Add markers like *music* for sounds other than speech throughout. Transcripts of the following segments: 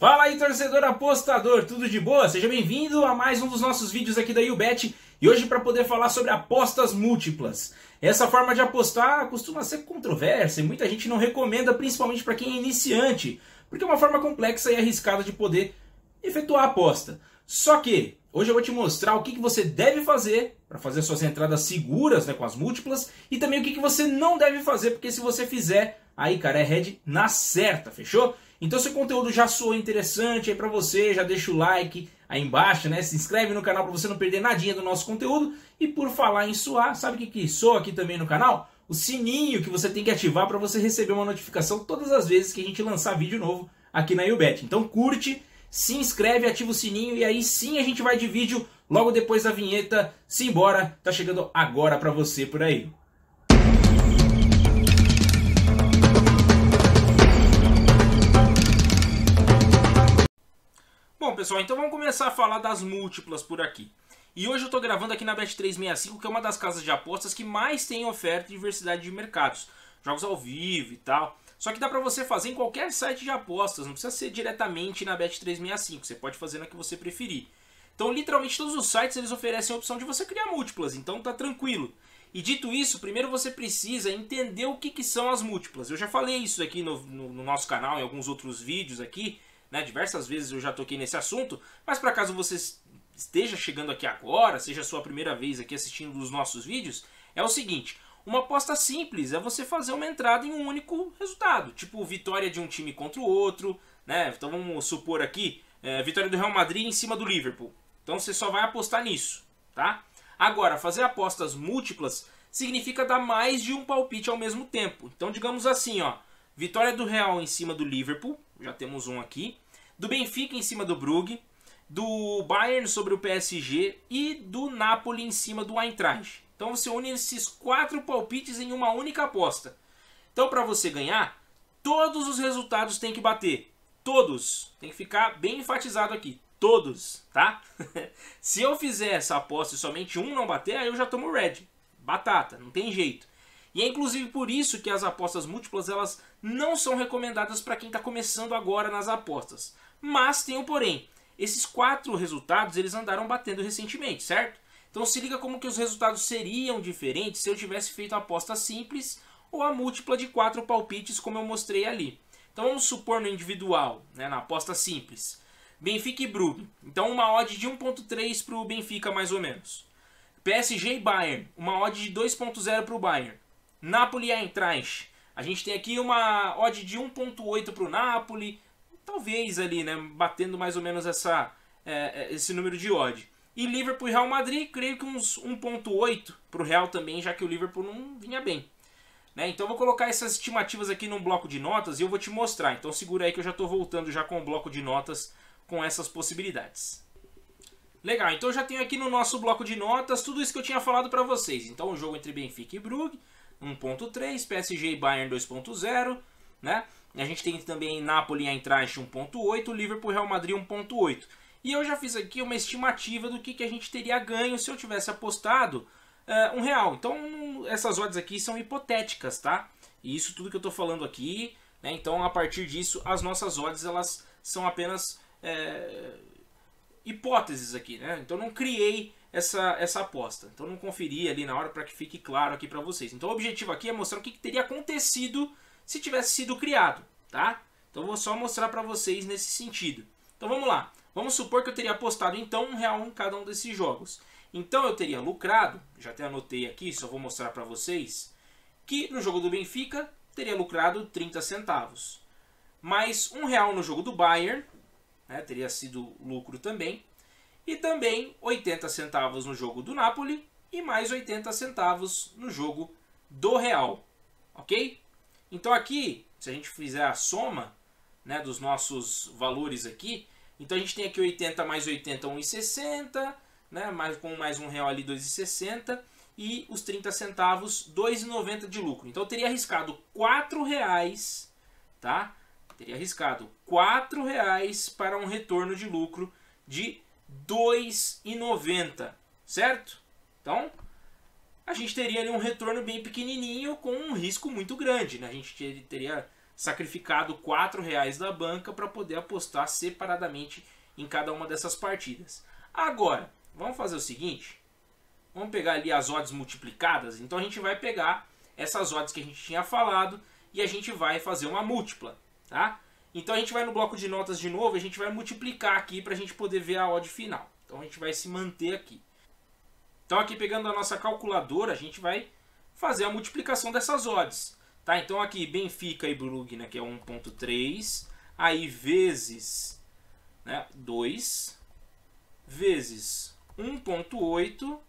Fala aí, torcedor apostador, tudo de boa? Seja bem-vindo a mais um dos nossos vídeos aqui da YouBet e hoje para poder falar sobre apostas múltiplas. Essa forma de apostar costuma ser controversa e muita gente não recomenda, principalmente para quem é iniciante, porque é uma forma complexa e arriscada de poder efetuar a aposta. Só que hoje eu vou te mostrar o que, que você deve fazer para fazer suas entradas seguras né, com as múltiplas e também o que, que você não deve fazer, porque se você fizer, aí cara, é head na certa, fechou? Então se o conteúdo já soou interessante aí para você, já deixa o like aí embaixo, né? Se inscreve no canal para você não perder nadinha do nosso conteúdo. E por falar em suar, sabe o que, que soa aqui também no canal? O sininho que você tem que ativar para você receber uma notificação todas as vezes que a gente lançar vídeo novo aqui na YouBet. Então curte, se inscreve, ativa o sininho e aí sim a gente vai de vídeo logo depois da vinheta. Simbora, tá chegando agora para você por aí. Bom, pessoal, então vamos começar a falar das múltiplas por aqui. E hoje eu estou gravando aqui na Bet365, que é uma das casas de apostas que mais tem oferta e diversidade de mercados. Jogos ao vivo e tal. Só que dá para você fazer em qualquer site de apostas, não precisa ser diretamente na Bet365, você pode fazer na que você preferir. Então, literalmente, todos os sites eles oferecem a opção de você criar múltiplas, então tá tranquilo. E dito isso, primeiro você precisa entender o que, que são as múltiplas. Eu já falei isso aqui no, no, no nosso canal, em alguns outros vídeos aqui, né? Diversas vezes eu já toquei nesse assunto, mas para caso você esteja chegando aqui agora, seja a sua primeira vez aqui assistindo os nossos vídeos, é o seguinte: uma aposta simples é você fazer uma entrada em um único resultado, tipo vitória de um time contra o outro, né? Então vamos supor aqui é, vitória do Real Madrid em cima do Liverpool. Então você só vai apostar nisso, tá? Agora, fazer apostas múltiplas significa dar mais de um palpite ao mesmo tempo. Então, digamos assim, ó, vitória do Real em cima do Liverpool, já temos um aqui, do Benfica em cima do Brugge, do Bayern sobre o PSG e do Napoli em cima do Eintracht. Então você une esses quatro palpites em uma única aposta. Então para você ganhar, todos os resultados têm que bater. Todos. Tem que ficar bem enfatizado aqui. Todos, tá? *laughs* Se eu fizer essa aposta e somente um não bater, aí eu já tomo red. Batata, não tem jeito. E é inclusive por isso que as apostas múltiplas elas não são recomendadas para quem está começando agora nas apostas. Mas tem um porém. Esses quatro resultados eles andaram batendo recentemente, certo? Então se liga como que os resultados seriam diferentes se eu tivesse feito a aposta simples ou a múltipla de quatro palpites como eu mostrei ali. Então vamos supor no individual, né, na aposta simples. Benfica e Brugge. Então uma odd de 1.3 para o Benfica mais ou menos. PSG e Bayern. Uma odd de 2.0 para o Bayern. Napoli e Eintracht. A gente tem aqui uma odd de 1.8 para o Napoli, talvez ali, né, batendo mais ou menos essa, é, é esse número de odd. E Liverpool e Real Madrid, creio que uns 1.8 para o Real também, já que o Liverpool não vinha bem. Né? Então vou colocar essas estimativas aqui num bloco de notas e eu vou te mostrar. Então segura aí que eu já estou voltando já com o bloco de notas com essas possibilidades. Legal, então eu já tenho aqui no nosso bloco de notas tudo isso que eu tinha falado para vocês. Então o jogo entre Benfica e Brugge, 1.3, PSG e Bayern 2.0, né? A gente tem também Napoli e Eintracht 1.8, Liverpool e Real Madrid 1.8. E eu já fiz aqui uma estimativa do que, que a gente teria ganho se eu tivesse apostado uh, um real. Então essas odds aqui são hipotéticas, tá? E isso tudo que eu estou falando aqui, né? Então a partir disso as nossas odds elas são apenas é, hipóteses aqui, né? Então não criei essa, essa aposta. Então não conferi ali na hora para que fique claro aqui para vocês. Então o objetivo aqui é mostrar o que, que teria acontecido se tivesse sido criado, tá? Então vou só mostrar para vocês nesse sentido. Então vamos lá. Vamos supor que eu teria apostado então um real em cada um desses jogos. Então eu teria lucrado, já até anotei aqui, só vou mostrar para vocês, que no jogo do Benfica teria lucrado 30 centavos. Mais um real no jogo do Bayern, né, teria sido lucro também. E também 80 centavos no jogo do Napoli e mais 80 centavos no jogo do Real. Ok? Então aqui, se a gente fizer a soma né, dos nossos valores aqui, então a gente tem aqui 80 mais 80, 1,60, né, mais, com mais um real ali, 2,60 e os 30 centavos, 2,90 de lucro. Então eu teria arriscado 4 reais, tá? Teria arriscado 4 reais para um retorno de lucro de 2,90, certo? Então, a gente teria ali um retorno bem pequenininho com um risco muito grande, né? A gente teria sacrificado R$ reais da banca para poder apostar separadamente em cada uma dessas partidas. Agora, vamos fazer o seguinte, vamos pegar ali as odds multiplicadas, então a gente vai pegar essas odds que a gente tinha falado e a gente vai fazer uma múltipla, tá? Então a gente vai no bloco de notas de novo, a gente vai multiplicar aqui para a gente poder ver a odd final. Então a gente vai se manter aqui. Então aqui pegando a nossa calculadora, a gente vai fazer a multiplicação dessas odds. Tá? Então aqui Benfica e Brugge, né, que é 1.3, aí vezes né, 2, vezes 1.8,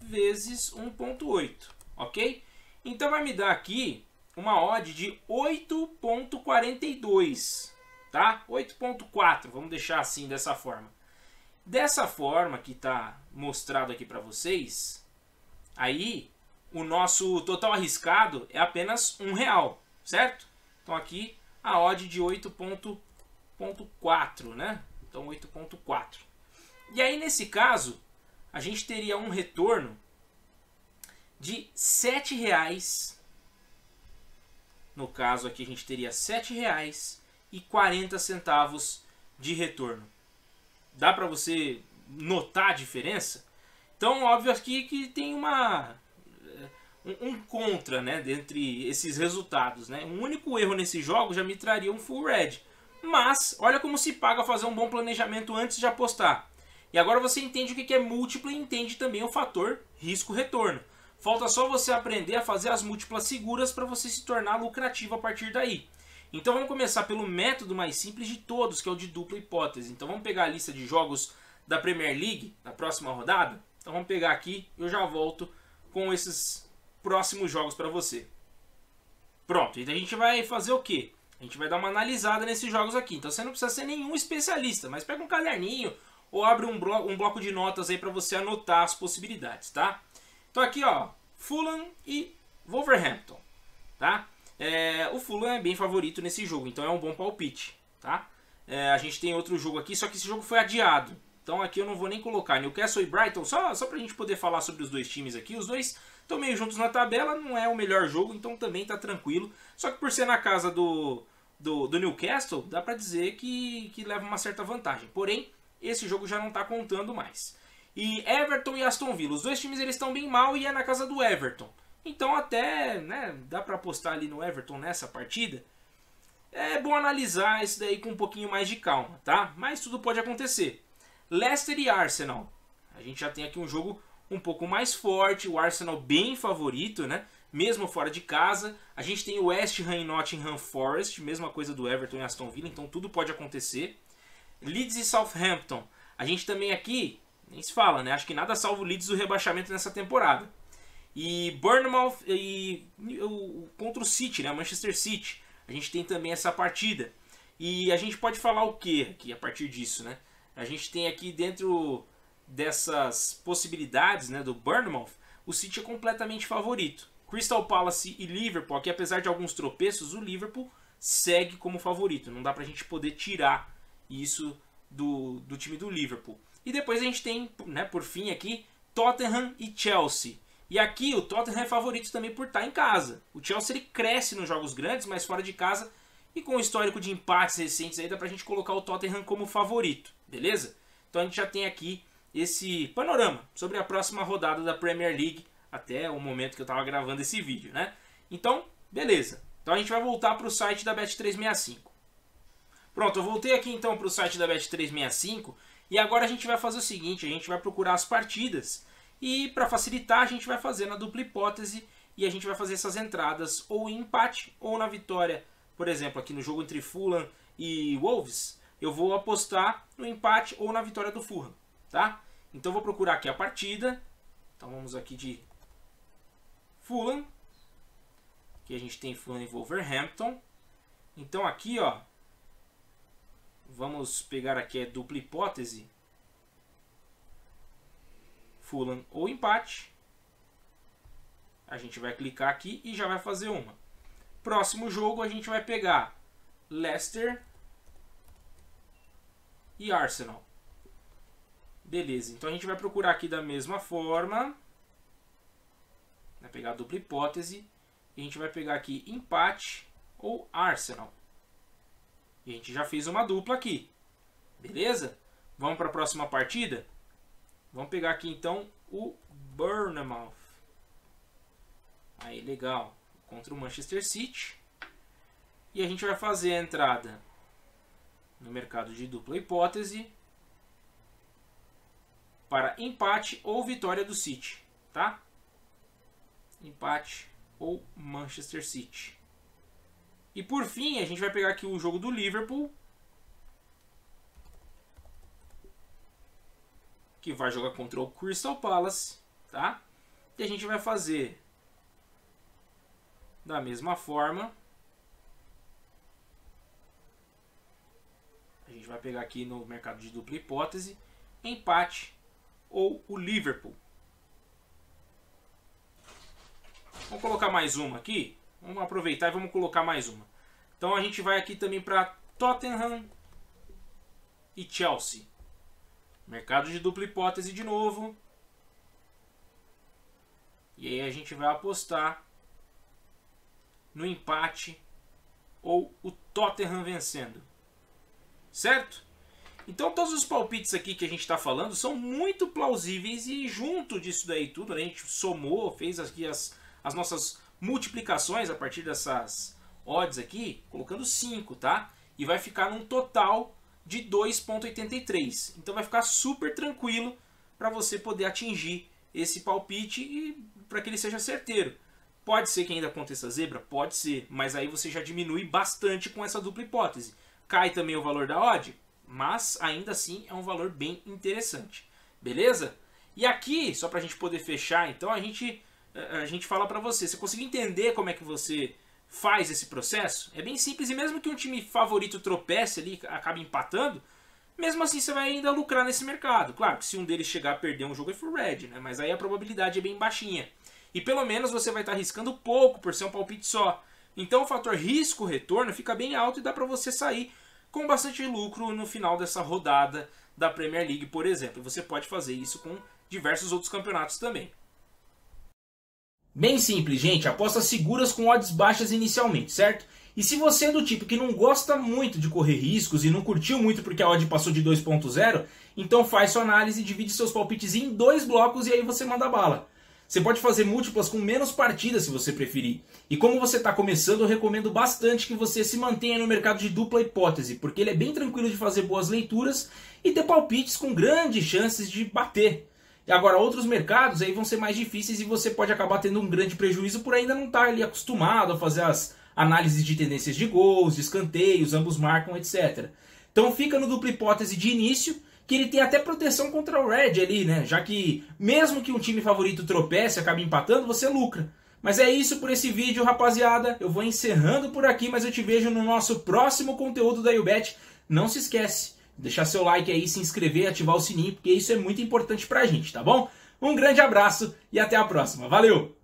vezes 1.8, ok? Então vai me dar aqui uma odd de 8.42, tá? 8.4, vamos deixar assim dessa forma. Dessa forma que está mostrado aqui para vocês, aí o nosso total arriscado é apenas um real, certo? Então aqui a odd de 8.4, né? Então 8.4. E aí nesse caso, a gente teria um retorno de R$ 7,00 no caso aqui a gente teria R$ 7,40 de retorno. Dá para você notar a diferença? Então, óbvio aqui que tem uma um, um contra, né, dentre esses resultados, né? Um único erro nesse jogo já me traria um full red. Mas olha como se paga fazer um bom planejamento antes de apostar. E agora você entende o que é múltiplo e entende também o fator risco-retorno. Falta só você aprender a fazer as múltiplas seguras para você se tornar lucrativo a partir daí. Então vamos começar pelo método mais simples de todos, que é o de dupla hipótese. Então vamos pegar a lista de jogos da Premier League na próxima rodada. Então vamos pegar aqui eu já volto com esses próximos jogos para você. Pronto, então a gente vai fazer o quê? A gente vai dar uma analisada nesses jogos aqui. Então você não precisa ser nenhum especialista, mas pega um caderninho ou abre um, um bloco de notas aí para você anotar as possibilidades, tá? Então aqui, ó, Fulham e Wolverhampton, tá? É, o Fulham é bem favorito nesse jogo, então é um bom palpite, tá? É, a gente tem outro jogo aqui, só que esse jogo foi adiado. Então aqui eu não vou nem colocar Newcastle e Brighton, só, só pra gente poder falar sobre os dois times aqui. Os dois estão meio juntos na tabela, não é o melhor jogo, então também tá tranquilo. Só que por ser na casa do, do, do Newcastle, dá pra dizer que, que leva uma certa vantagem. Porém, esse jogo já não tá contando mais. E Everton e Aston Villa. Os dois times eles estão bem mal e é na casa do Everton. Então até né, dá para apostar ali no Everton nessa partida. É bom analisar isso daí com um pouquinho mais de calma, tá? Mas tudo pode acontecer. Leicester e Arsenal. A gente já tem aqui um jogo um pouco mais forte, o Arsenal bem favorito, né? Mesmo fora de casa. A gente tem o West Ham e Nottingham Forest, mesma coisa do Everton e Aston Villa, então tudo pode acontecer. Leeds e Southampton. A gente também aqui nem se fala, né? Acho que nada salva o Leeds do rebaixamento nessa temporada. E Bournemouth e, o, contra o City, né? Manchester City. A gente tem também essa partida. E a gente pode falar o que aqui a partir disso, né? A gente tem aqui dentro dessas possibilidades, né, do Bournemouth, o City é completamente favorito. Crystal Palace e Liverpool, aqui apesar de alguns tropeços, o Liverpool segue como favorito. Não dá pra gente poder tirar isso do, do time do Liverpool. E depois a gente tem, né, por fim aqui, Tottenham e Chelsea. E aqui o Tottenham é favorito também por estar em casa. O Chelsea ele cresce nos jogos grandes, mas fora de casa. E com o histórico de empates recentes aí, dá pra gente colocar o Tottenham como favorito, beleza? Então a gente já tem aqui esse panorama sobre a próxima rodada da Premier League, até o momento que eu estava gravando esse vídeo, né? Então, beleza. Então a gente vai voltar para o site da Bet365. Pronto, eu voltei aqui então para o site da Bet365 e agora a gente vai fazer o seguinte, a gente vai procurar as partidas e para facilitar a gente vai fazer na dupla hipótese e a gente vai fazer essas entradas ou em empate ou na vitória. Por exemplo, aqui no jogo entre Fulham e Wolves, eu vou apostar no empate ou na vitória do Fulham, tá? Então vou procurar aqui a partida. Então vamos aqui de Fulham. Aqui a gente tem Fulham e Wolverhampton. Então aqui, ó, Vamos pegar aqui a dupla hipótese. Fulham ou empate. A gente vai clicar aqui e já vai fazer uma. Próximo jogo a gente vai pegar Leicester e Arsenal. Beleza, então a gente vai procurar aqui da mesma forma. Vai pegar a dupla hipótese. E a gente vai pegar aqui empate ou Arsenal. A gente já fez uma dupla aqui. Beleza? Vamos para a próxima partida? Vamos pegar aqui então o Bournemouth. Aí, legal. Contra o Manchester City. E a gente vai fazer a entrada no mercado de dupla hipótese para empate ou vitória do City, tá? Empate ou Manchester City. E por fim, a gente vai pegar aqui o jogo do Liverpool, que vai jogar contra o Crystal Palace, tá? E a gente vai fazer da mesma forma. A gente vai pegar aqui no mercado de dupla hipótese, empate ou o Liverpool. Vamos colocar mais uma aqui. Vamos aproveitar e vamos colocar mais uma. Então a gente vai aqui também para Tottenham e Chelsea. Mercado de dupla hipótese de novo. E aí a gente vai apostar no empate ou o Tottenham vencendo. Certo? Então todos os palpites aqui que a gente está falando são muito plausíveis e junto disso daí tudo, a gente somou, fez aqui as, as nossas multiplicações a partir dessas odds aqui, colocando 5, tá? E vai ficar num total de 2.83. Então vai ficar super tranquilo para você poder atingir esse palpite e para que ele seja certeiro. Pode ser que ainda aconteça zebra? Pode ser, mas aí você já diminui bastante com essa dupla hipótese. Cai também o valor da odd? mas ainda assim é um valor bem interessante. Beleza? E aqui, só para a gente poder fechar, então a gente, a gente fala para você, você conseguiu entender como é que você faz esse processo? É bem simples e mesmo que um time favorito tropece ali, acabe empatando, mesmo assim você vai ainda lucrar nesse mercado. Claro que se um deles chegar a perder um jogo é full red, né? mas aí a probabilidade é bem baixinha. E pelo menos você vai estar tá arriscando pouco por ser um palpite só. Então o fator risco-retorno fica bem alto e dá para você sair com bastante lucro no final dessa rodada da Premier League, por exemplo. Você pode fazer isso com diversos outros campeonatos também. Bem simples, gente. Apostas seguras com odds baixas inicialmente, certo? E se você é do tipo que não gosta muito de correr riscos e não curtiu muito porque a odd passou de 2.0, então faz sua análise e divide seus palpites em dois blocos e aí você manda bala. Você pode fazer múltiplas com menos partidas se você preferir. E como você está começando, eu recomendo bastante que você se mantenha no mercado de dupla hipótese, porque ele é bem tranquilo de fazer boas leituras e ter palpites com grandes chances de bater. E agora, outros mercados aí vão ser mais difíceis e você pode acabar tendo um grande prejuízo por ainda não estar tá ali acostumado a fazer as análises de tendências de gols, de escanteios, ambos marcam, etc. Então fica no dupla hipótese de início que ele tem até proteção contra o Red ali, né? Já que mesmo que um time favorito tropece, acabe empatando, você lucra. Mas é isso por esse vídeo, rapaziada. Eu vou encerrando por aqui, mas eu te vejo no nosso próximo conteúdo da YouBet. Não se esquece, deixar seu like aí, se inscrever, ativar o sininho, porque isso é muito importante pra gente, tá bom? Um grande abraço e até a próxima. Valeu!